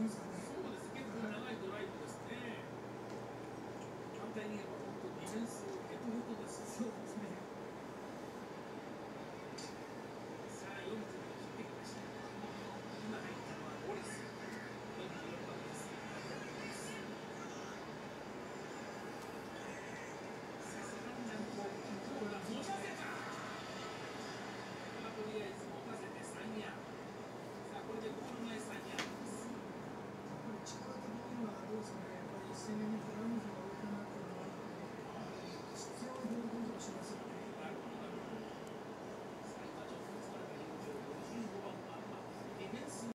issues